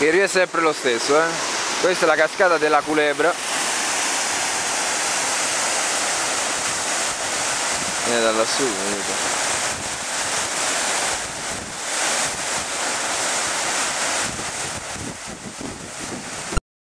il rio è sempre lo stesso eh? questa è la cascata della culebra viene da lassù vedete